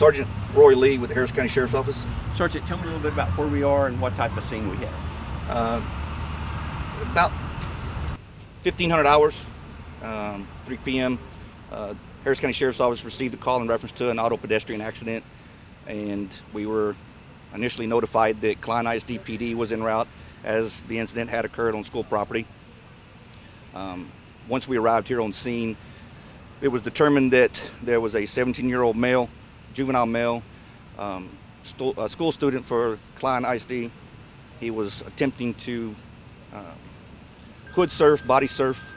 Sergeant Roy Lee with the Harris County Sheriff's Office. Sergeant, tell me a little bit about where we are and what type of scene we have. Uh, about 1,500 hours, um, 3 p.m. Uh, Harris County Sheriff's Office received a call in reference to an auto pedestrian accident, and we were initially notified that Klein ISD PD was en route as the incident had occurred on school property. Um, once we arrived here on scene, it was determined that there was a 17-year-old male, juvenile male, um, stu- a school student for Klein ISD. He was attempting to uh, hood surf, body surf,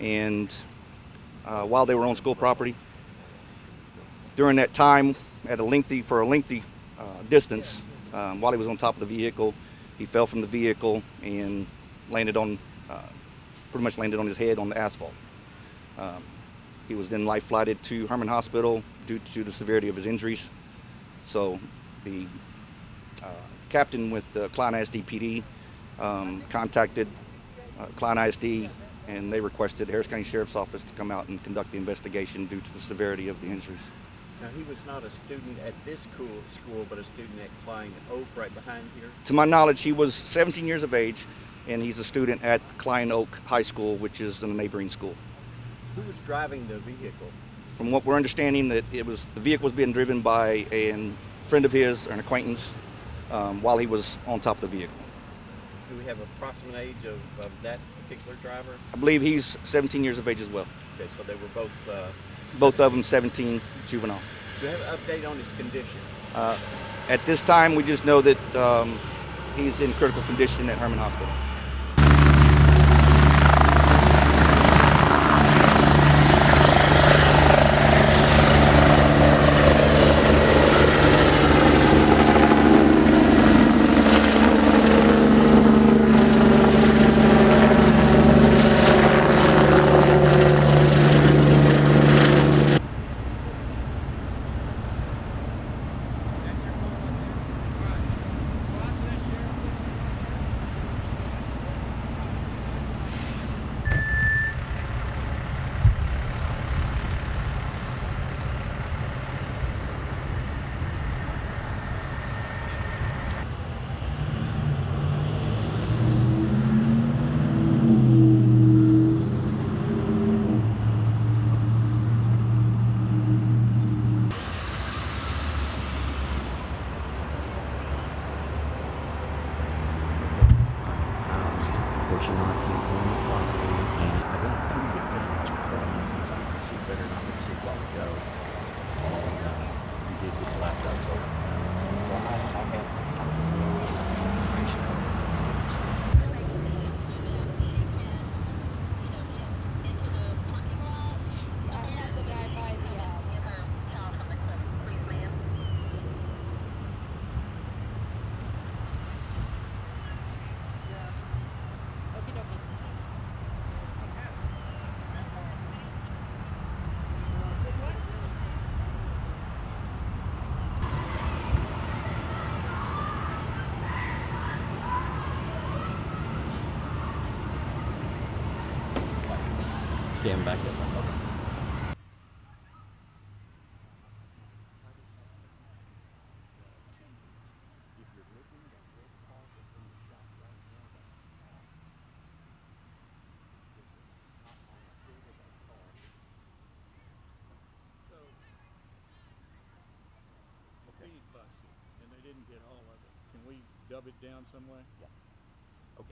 and uh, while they were on school property. During that time, at a lengthy for a lengthy uh, distance, um, while he was on top of the vehicle, he fell from the vehicle and landed on, uh, pretty much landed on his head on the asphalt. Um, he was then life flighted to Hermann Hospital due to the severity of his injuries. So the uh, captain with the Klein ISD PD um, contacted uh, Klein ISD and they requested Harris County Sheriff's Office to come out and conduct the investigation due to the severity of the injuries. Now, he was not a student at this school, school but a student at Klein Oak right behind here. To my knowledge, he was 17 years of age and he's a student at Klein Oak High School, which is in a neighboring school. Who was driving the vehicle? From what we're understanding, that it was the vehicle was being driven by a friend of his or an acquaintance um, while he was on top of the vehicle. Do we have approximate age of, of that particular driver? I believe he's 17 years of age as well. Okay, so they were both. Uh, Both of them 17 juveniles. do you have an update on his condition? Uh, at this time, we just know that um, he's in critical condition at Hermann Hospital. Can't go on the property, and I don't approve it very much because I can see better than I could see a while ago. And, uh, we did get the laptop over. So I, I have, I have no information on it. Stand back up. Okay. Speed busted, and they didn't get all of it. Can we dub it down some way? Yeah.